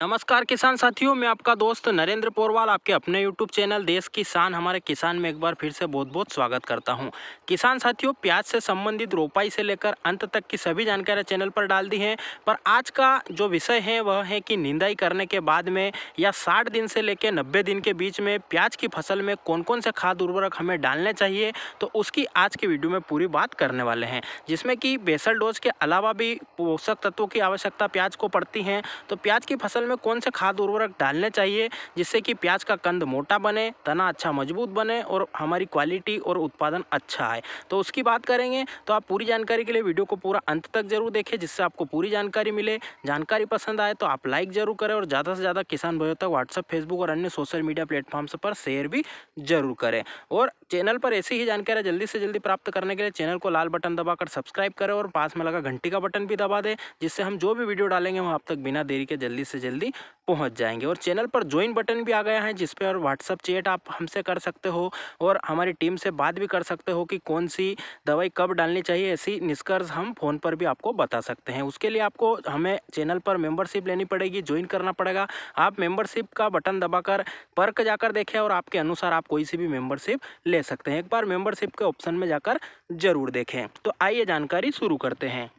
नमस्कार किसान साथियों, मैं आपका दोस्त नरेंद्र पोरवाल, आपके अपने यूट्यूब चैनल देश किसान, हमारे किसान में एक बार फिर से बहुत बहुत स्वागत करता हूँ। किसान साथियों, प्याज से संबंधित रोपाई से लेकर अंत तक की सभी जानकारियाँ चैनल पर डाल दी हैं, पर आज का जो विषय है, वह है कि निंदाई करने के बाद में या साठ दिन से लेकर नब्बे दिन के बीच में प्याज की फ़सल में कौन कौन से खाद उर्वरक हमें डालने चाहिए तो उसकी आज की वीडियो में पूरी बात करने वाले हैं। जिसमें कि बेसल डोज के अलावा भी पोषक तत्वों की आवश्यकता प्याज को पड़ती है तो प्याज की फ़सल में कौन से खाद उर्वरक डालने चाहिए जिससे कि प्याज का कंद मोटा बने, तना अच्छा मज़बूत बने और हमारी क्वालिटी और उत्पादन अच्छा आए? तो उसकी बात करेंगे तो आप पूरी जानकारी के लिए वीडियो को पूरा अंत तक ज़रूर देखें जिससे आपको पूरी जानकारी मिले। जानकारी पसंद आए तो आप लाइक ज़रूर करें और ज़्यादा से ज़्यादा किसान भाइयों तक व्हाट्सअप फेसबुक और अन्य सोशल मीडिया प्लेटफॉर्म्स पर शेयर भी ज़रूर करें। और चैनल पर ऐसी ही जानकारी जल्दी से जल्दी प्राप्त करने के लिए चैनल को लाल बटन दबाकर सब्सक्राइब करें और पास में लगा घंटी का बटन भी दबा दें, जिससे हम जो भी वीडियो डालेंगे वो आप तक बिना देरी के जल्दी से जल्दी पहुँच जाएँगे। और चैनल पर ज्वाइन बटन भी आ गया है, जिस पर व्हाट्सअप चैट आप हमसे कर सकते हो और हमारी टीम से बात भी कर सकते हो कि कौन सी दवाई कब डालनी चाहिए, ऐसी निष्कर्ष हम फ़ोन पर भी आपको बता सकते हैं। उसके लिए आपको हमें चैनल पर मेंबरशिप लेनी पड़ेगी, ज्वाइन करना पड़ेगा। आप मेंबरशिप का बटन दबाकर पर्क जाकर देखें और आपके अनुसार आप कोई सी भी मेंबरशिप ले सकते हैं। एक बार मेंबरशिप के ऑप्शन में जाकर ज़रूर देखें। तो आइए जानकारी शुरू करते हैं।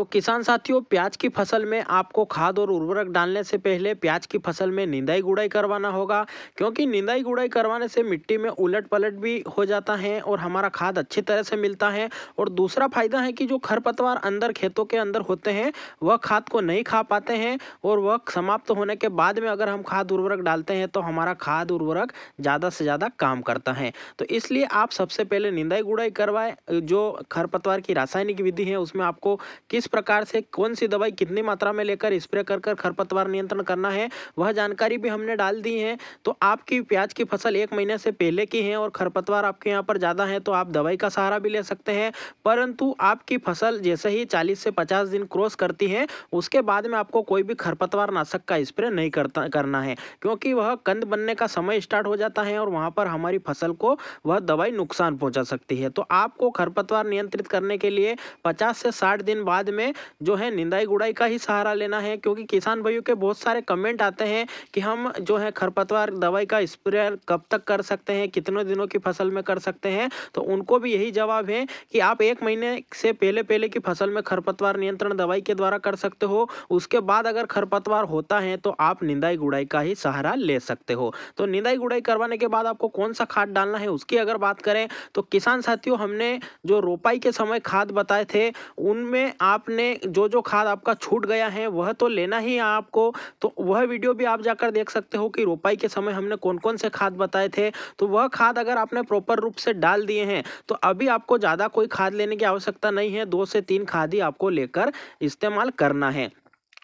तो किसान साथियों, प्याज की फ़सल में आपको खाद और उर्वरक डालने से पहले प्याज की फ़सल में निंदाई गुड़ाई करवाना होगा, क्योंकि निंदाई गुड़ाई करवाने से मिट्टी में उलट पलट भी हो जाता है और हमारा खाद अच्छी तरह से मिलता है। और दूसरा फ़ायदा है कि जो खरपतवार अंदर, खेतों के अंदर होते हैं, वह खाद को नहीं खा पाते हैं और वह समाप्त होने के बाद में अगर हम खाद उर्वरक डालते हैं तो हमारा खाद उर्वरक ज़्यादा से ज़्यादा काम करता है। तो इसलिए आप सबसे पहले निंदाई गुड़ाई करवाएँ, जो खरपतवार की रासायनिक विधि है, उसमें आपको किस प्रकार से कौन सी दवाई कितनी मात्रा में लेकर स्प्रे कर कर खरपतवार नियंत्रण करना है, वह जानकारी भी हमने डाल दी है। तो आपकी प्याज की फ़सल एक महीने से पहले की है और खरपतवार आपके यहाँ पर ज़्यादा है तो आप दवाई का सहारा भी ले सकते हैं। परंतु आपकी फ़सल जैसे ही चालीस से पचास दिन क्रॉस करती है, उसके बाद में आपको कोई भी खरपतवार नाशक का स्प्रे नहीं करता, करना है। क्योंकि वह कंद बनने का समय स्टार्ट हो जाता है और वहाँ पर हमारी फ़सल को वह दवाई नुकसान पहुँचा सकती है। तो आपको खरपतवार नियंत्रित करने के लिए पचास से साठ दिन बाद में जो है निंदाई गुड़ाई का ही सहारा लेना है, क्योंकि किसान भाइयों के बहुत सारे कमेंट आते हैं कि हम जो है खरपतवार दवाई का स्प्रे कब तक कर सकते हैं, कितने दिनों की फ़सल में कर सकते हैं तो उनको भी यही जवाब है कि आप एक महीने से पहले पहले की फ़सल में खरपतवार नियंत्रण दवाई के द्वारा कर सकते हो, उसके बाद अगर खरपतवार होता है तो आप निंदाई गुड़ाई का ही सहारा ले सकते हो। तो निंदाई गुड़ाई करवाने के बाद आपको कौन सा खाद डालना है, उसकी अगर बात करें तो किसान साथियों हमने जो रोपाई के समय खाद बताए थे, उनमें आपने आपने जो जो खाद आपका छूट गया है, वह तो लेना ही है आपको। तो वह वीडियो भी आप जाकर देख सकते हो कि रोपाई के समय हमने कौन कौन से खाद बताए थे। तो वह खाद अगर आपने प्रॉपर रूप से डाल दिए हैं तो अभी आपको ज़्यादा कोई खाद लेने की आवश्यकता नहीं है। दो से तीन खाद ही आपको लेकर इस्तेमाल करना है।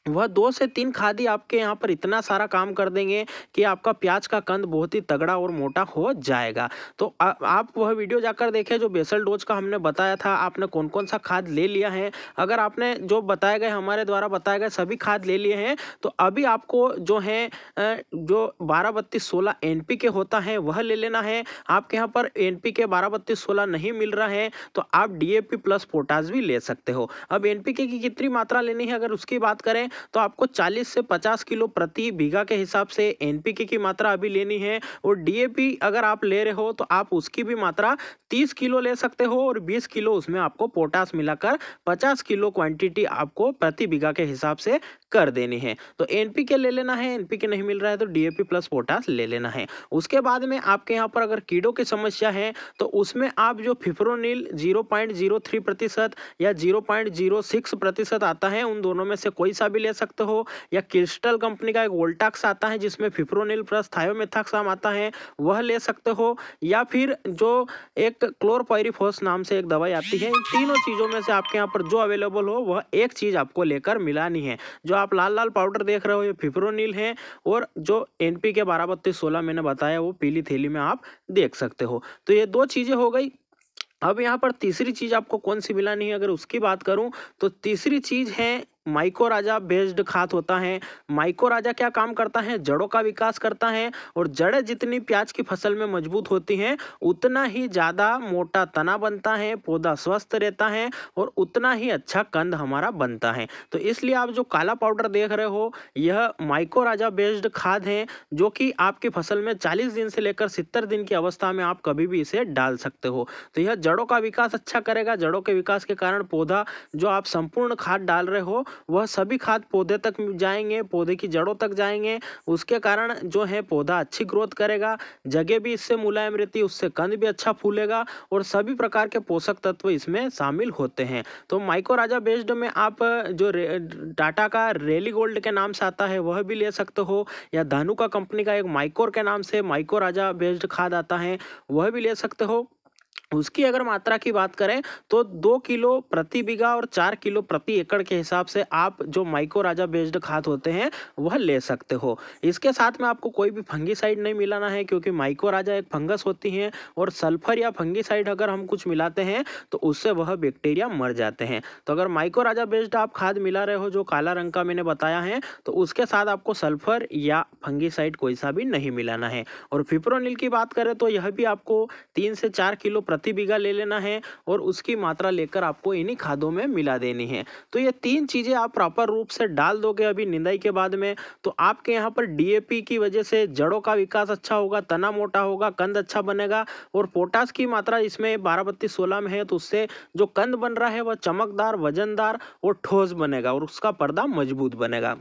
वह दो से तीन खादी आपके यहाँ पर इतना सारा काम कर देंगे कि आपका प्याज का कंद बहुत ही तगड़ा और मोटा हो जाएगा। तो आ, आप वह वीडियो जाकर देखें जो बेसल डोज का हमने बताया था आपने कौन कौन सा खाद ले लिया है। अगर आपने जो बताए गए हमारे द्वारा बताए गए सभी खाद ले लिए हैं तो अभी आपको जो है जो बारह बत्तीस सोलह एन के होता है वह ले लेना है। आपके यहाँ पर एन पी के बारह बत्तीस सोलह नहीं मिल रहा है तो आप डीएपी प्लस पोटास भी ले सकते हो। अब एन की कितनी मात्रा लेनी है अगर उसकी बात करें तो आपको 40 से 50 किलो प्रति बीघा के हिसाब से एनपीके की मात्रा अभी लेनी है और डीएपी अगर आप ले रहे हो तो आप उसकी भी मात्रा 30 किलो ले सकते हो और 20 किलो उसमें आपको पोटास मिलाकर 50 किलो क्वांटिटी आपको प्रति बीघा के हिसाब से कर देनी है। तो एनपीके ले लेना है, एनपीके नहीं मिल रहा है तो डीएपी प्लस पोटास ले लेना है। उसके बाद में आपके यहाँ पर अगर कीड़ों की समस्या है तो उसमें आप जो फिफ्रोनिल ज़ीरो प्रतिशत या ज़ीरो प्रतिशत आता है, उन दोनों में से कोई सा भी ले सकते हो। या क्रिस्टल कंपनी का एक वोल्टाक्स आता है, जिसमें फिफ्रोनिल प्लस थायोमेथाक्साम आता है, वह ले सकते हो। या फिर जो एक क्लोरपायरिफोस नाम से एक दवाई आती है, इन तीनों चीज़ों में से आपके यहाँ पर जो अवेलेबल हो, वह एक चीज़ आपको लेकर मिलानी है। जो आप लाल लाल पाउडर देख रहे हो, ये फिफ्रोनिल है, और जो एनपी के बारह बत्तीस सोलह मैंने बताया, वो पीली थैली में आप देख सकते हो। तो ये दो चीज़ें हो गई। अब यहाँ पर तीसरी चीज़ आपको कौन सी मिलानी है? अगर उसकी बात करूँ तो तीसरी चीज़ है माइको राजा बेस्ड खाद होता है। माइको राजा क्या काम करता है? जड़ों का विकास करता है और जड़ें जितनी प्याज की फ़सल में मज़बूत होती हैं, उतना ही ज़्यादा मोटा तना बनता है, पौधा स्वस्थ रहता है और उतना ही अच्छा कंद हमारा बनता है। तो इसलिए आप जो काला पाउडर देख रहे हो, यह माइको राजा बेस्ड खाद है, जो कि आपकी फ़सल में 40 दिन से लेकर 70 दिन की अवस्था में आप कभी भी इसे डाल सकते हो। तो यह जड़ों का विकास अच्छा करेगा। जड़ों के विकास के कारण पौधा जो आप संपूर्ण खाद डाल रहे हो वह सभी खाद पौधे तक जाएँगे, पौधे की जड़ों तक जाएँगे। उसके कारण जो है पौधा अच्छी ग्रोथ करेगा, जगह भी इससे मुलायम रहती है उससे कंद भी अच्छा फूलेगा और सभी प्रकार के पोषक तत्व इसमें शामिल होते हैं। तो माइको राजा बेस्ड में आप जो टाटा का रेली गोल्ड के नाम से आता है, वह भी ले सकते हो। या धानु का कंपनी का एक माइकोर के नाम से माइको राजा बेस्ड खाद आता है, वह भी ले सकते हो। उसकी अगर मात्रा की बात करें तो दो किलो प्रति बीघा और चार किलो प्रति एकड़ के हिसाब से आप जो माइको राजा बेस्ड खाद होते हैं, वह ले सकते हो। इसके साथ में आपको कोई भी फंगीसाइड नहीं मिलाना है, क्योंकि माइको राजा एक फंगस होती है और सल्फ़र या फंगीसाइड अगर हम कुछ मिलाते हैं तो उससे वह बैक्टीरिया मर जाते हैं। तो अगर माइको राजा बेस्ड आप खाद मिला रहे हो, जो काला रंग का मैंने बताया है तो उसके साथ आपको सल्फ़र या फंगीसाइड कोई सा भी नहीं मिलाना है। और फिप्रोनिल की बात करें तो यह भी आपको तीन से चार किलो प्रति बीघा ले लेना है और उसकी मात्रा लेकर आपको इन्हीं खादों में मिला देनी है। तो ये तीन चीज़ें आप प्रॉपर रूप से डाल दोगे अभी निंदाई के बाद में तो आपके यहाँ पर डीएपी की वजह से जड़ों का विकास अच्छा होगा, तना मोटा होगा, कंद अच्छा बनेगा और पोटास की मात्रा इसमें बारह बत्तीस सोलह में है तो उससे जो कंद बन रहा है वह चमकदार, वजनदार और ठोस बनेगा और उसका पर्दा मज़बूत बनेगा।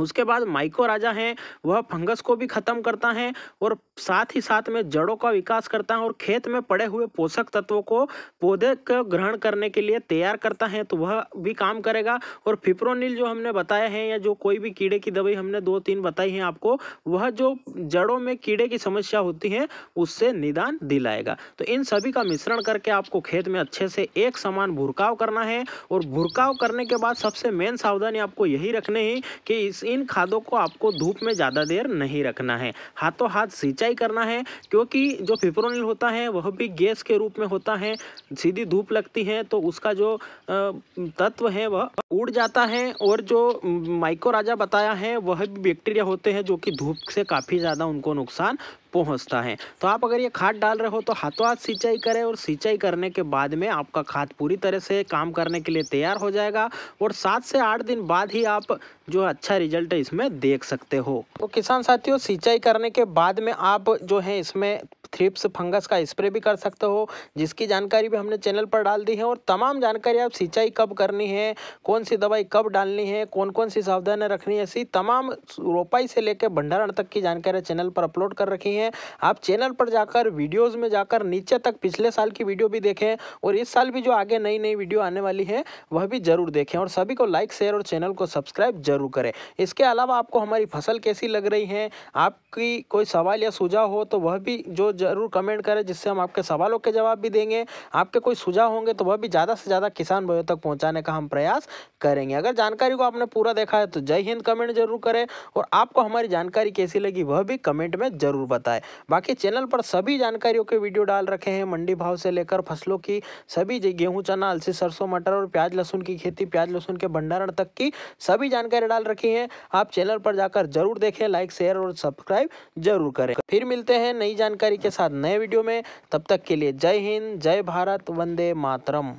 उसके बाद माइको राजा है, वह फंगस को भी खत्म करता है और साथ ही साथ में जड़ों का विकास करता है और खेत में पड़े हुए पोषक तत्वों को पौधे का ग्रहण करने के लिए तैयार करता है तो वह भी काम करेगा। और फिप्रोनिल जो हमने बताया है या जो कोई भी कीड़े की दवाई हमने दो तीन बताई है आपको, वह जो जड़ों में कीड़े की समस्या होती है, उससे निदान दिलाएगा। तो इन सभी का मिश्रण करके आपको खेत में अच्छे से एक समान भुरकाव करना है और भुरकाव करने के बाद सबसे मेन सावधानी आपको यही रखनी है कि इस इन खादों को आपको धूप में ज़्यादा देर नहीं रखना है। हाथों हाथ सिंचाई करना है, क्योंकि जो फिप्रोनिल होता है, वह भी गैस के रूप में होता है। सीधी धूप लगती है तो उसका जो तत्व है, वह उड़ जाता है, और जो माइको राजा बताया है, वह भी बैक्टीरिया होते हैं, जो कि धूप से काफ़ी ज़्यादा उनको नुकसान पहुँचता है। तो आप अगर ये खाद डाल रहे हो तो हाथों हाथ सिंचाई करें और सिंचाई करने के बाद में आपका खाद पूरी तरह से काम करने के लिए तैयार हो जाएगा और सात से आठ दिन बाद ही आप जो अच्छा रिज़ल्ट है इसमें देख सकते हो। तो किसान साथियों, सिंचाई करने के बाद में आप जो है इसमें थ्रिप्स, फंगस का स्प्रे भी कर सकते हो, जिसकी जानकारी भी हमने चैनल पर डाल दी है और तमाम जानकारी आप सिंचाई कब करनी है कौन सी दवाई कब डालनी है कौन कौन सी सावधानियाँ रखनी है, ऐसी तमाम रोपाई से लेकर भंडारण तक की जानकारी चैनल पर अपलोड कर रखी है। आप चैनल पर जाकर, वीडियोज़ में जाकर, नीचे तक पिछले साल की वीडियो भी देखें और इस साल भी जो आगे नई नई वीडियो आने वाली है, वह भी ज़रूर देखें और सभी को लाइक, शेयर और चैनल को सब्सक्राइब ज़रूर करें। इसके अलावा आपको हमारी फ़सल कैसी लग रही है, आपकी कोई सवाल या सुझाव हो तो वह भी जो ज़रूर कमेंट करें, जिससे हम आपके सवालों के जवाब भी देंगे। आपके कोई सुझाव होंगे तो वह भी ज़्यादा से ज़्यादा किसान भाइयों तक पहुँचाने का हम प्रयास करेंगे। अगर जानकारी को आपने पूरा देखा है तो जय हिंद, कमेंट ज़रूर करें और आपको हमारी जानकारी कैसी लगी वह भी कमेंट में ज़रूर बताएँ। बाकी चैनल पर सभी जानकारियों के वीडियो डाल रखे हैं। मंडी भाव से लेकर फ़सलों की सभी गेहूँ, चना, अलसी, सरसों, मटर और प्याज, लहसुन की खेती, प्याज, लहसुन के भंडारण तक की सभी जानकारी डाल रखी है। आप चैनल पर जाकर ज़रूर देखें, लाइक, शेयर और सब्सक्राइब ज़रूर करें। फिर मिलते हैं नई जानकारी के साथ नए वीडियो में। तब तक के लिए जय हिंद, जय भारत, वंदे मातरम।